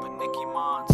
but Nicky Mons.